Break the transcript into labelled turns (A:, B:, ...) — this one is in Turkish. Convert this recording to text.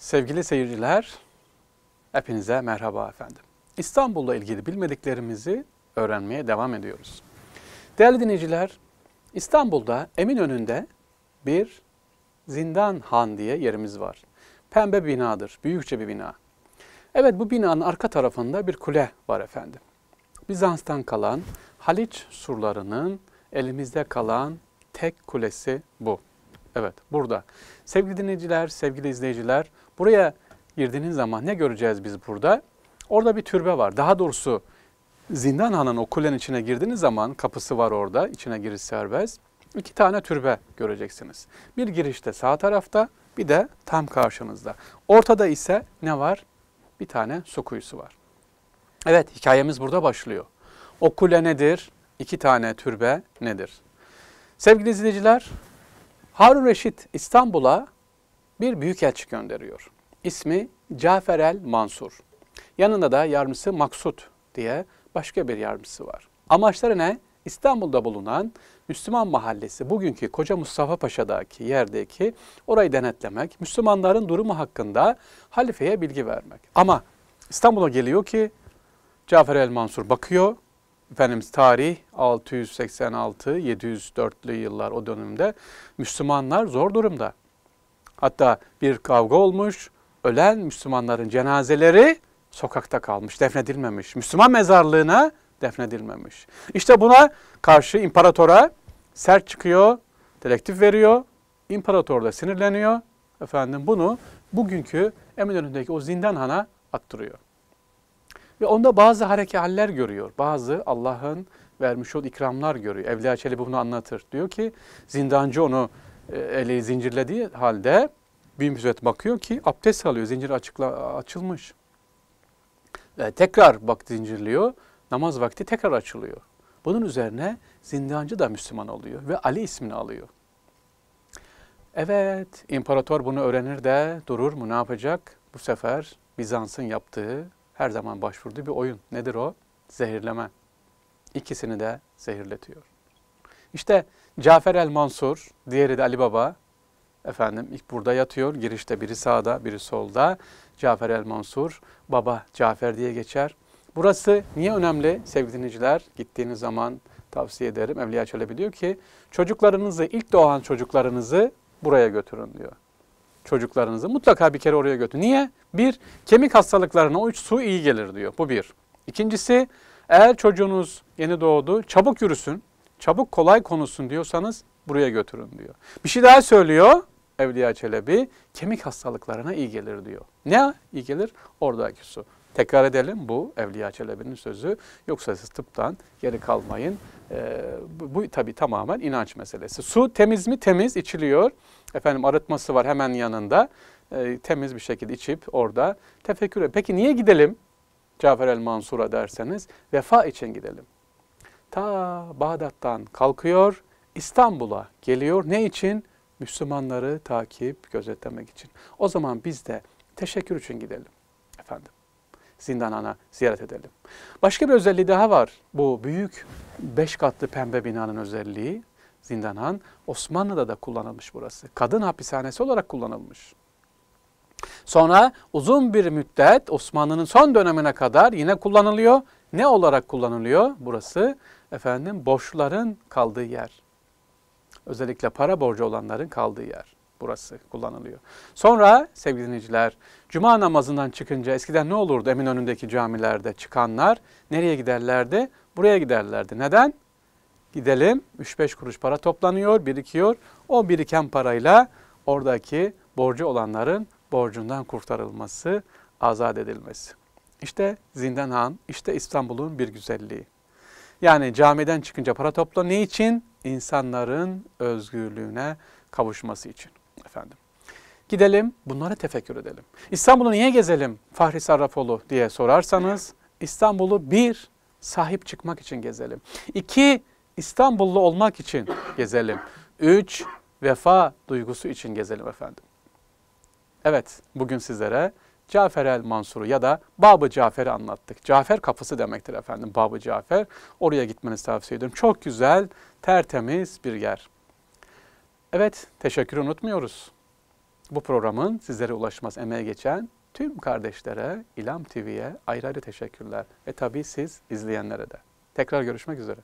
A: Sevgili seyirciler, hepinize merhaba efendim. İstanbul'la ilgili bilmediklerimizi öğrenmeye devam ediyoruz. Değerli dinleyiciler, İstanbul'da Eminönü'nde bir Zindan Han diye yerimiz var. Pembe binadır, büyükçe bir bina. Evet bu binanın arka tarafında bir kule var efendim. Bizans'tan kalan Haliç surlarının elimizde kalan tek kulesi bu. Evet burada. Sevgili dinleyiciler, sevgili izleyiciler buraya girdiğiniz zaman ne göreceğiz biz burada? Orada bir türbe var. Daha doğrusu Zindan Han'ın o kulenin içine girdiğiniz zaman kapısı var orada. içine giriş serbest. İki tane türbe göreceksiniz. Bir girişte sağ tarafta bir de tam karşınızda. Ortada ise ne var? Bir tane su kuyusu var. Evet hikayemiz burada başlıyor. O kule nedir? İki tane türbe nedir? Sevgili izleyiciler, Harun Reşit İstanbul'a bir büyükelçi gönderiyor. İsmi Cafer el Mansur. Yanında da yardımcısı Maksut diye başka bir yardımcısı var. Amaçları ne? İstanbul'da bulunan Müslüman mahallesi, bugünkü Koca Mustafa Paşa'daki yerdeki orayı denetlemek, Müslümanların durumu hakkında halifeye bilgi vermek. Ama İstanbul'a geliyor ki Cafer el Mansur bakıyor, Efendimiz tarih 686-704'lü yıllar o dönemde Müslümanlar zor durumda. Hatta bir kavga olmuş, ölen Müslümanların cenazeleri sokakta kalmış, defnedilmemiş. Müslüman mezarlığına defnedilmemiş. İşte buna karşı imparatora sert çıkıyor, direktif veriyor. İmparator da sinirleniyor. Efendim bunu bugünkü Eminönü'ndeki o zindan hana attırıyor. Ve onda bazı hareketler görüyor. Bazı Allah'ın vermiş olduğu ikramlar görüyor. Evliya Çelebi bunu anlatır. Diyor ki zindancı onu eli zincirlediği halde bir müddet bakıyor ki abdest alıyor. Zincir açıkla, açılmış. Ve tekrar bak zincirliyor. Namaz vakti tekrar açılıyor. Bunun üzerine zindancı da Müslüman oluyor ve Ali ismini alıyor. Evet, imparator bunu öğrenir de durur mu ne yapacak? Bu sefer Bizans'ın yaptığı her zaman başvurduğu bir oyun. Nedir o? Zehirleme. İkisini de zehirletiyor. İşte Cafer el Mansur, diğeri de Ali Baba. Efendim ilk burada yatıyor. Girişte biri sağda, biri solda. Cafer el Mansur, baba Cafer diye geçer. Burası niye önemli sevgili dinleyiciler? Gittiğiniz zaman tavsiye ederim. Evliya Çelebi diyor ki çocuklarınızı, ilk doğan çocuklarınızı buraya götürün diyor. Çocuklarınızı mutlaka bir kere oraya götürün. Niye? Bir, kemik hastalıklarına o su iyi gelir diyor. Bu bir. İkincisi, eğer çocuğunuz yeni doğdu, çabuk yürüsün, çabuk kolay konuşsun diyorsanız buraya götürün diyor. Bir şey daha söylüyor Evliya Çelebi, kemik hastalıklarına iyi gelir diyor. Ne iyi gelir? Oradaki su. Tekrar edelim bu Evliya Çelebi'nin sözü. Yoksa siz tıptan geri kalmayın. Ee, bu, bu tabii tamamen inanç meselesi. Su temiz mi? Temiz içiliyor. Efendim arıtması var hemen yanında. Ee, temiz bir şekilde içip orada tefekkür. Peki niye gidelim? Cafer el Mansur'a derseniz vefa için gidelim. Ta Bağdat'tan kalkıyor, İstanbul'a geliyor. Ne için? Müslümanları takip, gözetlemek için. O zaman biz de teşekkür için gidelim efendim. Zindanana ziyaret edelim. Başka bir özelliği daha var. Bu büyük beş katlı pembe binanın özelliği Zindanan Osmanlı'da da kullanılmış burası. Kadın hapishanesi olarak kullanılmış. Sonra uzun bir müddet Osmanlı'nın son dönemine kadar yine kullanılıyor. Ne olarak kullanılıyor burası? Efendim borçların kaldığı yer. Özellikle para borcu olanların kaldığı yer burası kullanılıyor. Sonra sevgili dinleyiciler, cuma namazından çıkınca eskiden ne olurdu Eminönü'ndeki camilerde çıkanlar? Nereye giderlerdi? Buraya giderlerdi. Neden? Gidelim, 3-5 kuruş para toplanıyor, birikiyor. O biriken parayla oradaki borcu olanların borcundan kurtarılması, azat edilmesi. İşte Zindan Han, işte İstanbul'un bir güzelliği. Yani camiden çıkınca para topla ne için? İnsanların özgürlüğüne kavuşması için efendim. Gidelim bunlara tefekkür edelim. İstanbul'u niye gezelim Fahri Sarrafoğlu diye sorarsanız İstanbul'u bir sahip çıkmak için gezelim. İki İstanbullu olmak için gezelim. Üç vefa duygusu için gezelim efendim. Evet bugün sizlere Cafer el Mansur'u ya da Babı Cafer'i anlattık. Cafer kapısı demektir efendim Babı Cafer. Oraya gitmenizi tavsiye ediyorum. Çok güzel, tertemiz bir yer. Evet, teşekkür unutmuyoruz. bu programın sizlere ulaşmaz emeği geçen tüm kardeşlere, İlam TV'ye ayrı ayrı teşekkürler. Ve tabii siz izleyenlere de. Tekrar görüşmek üzere.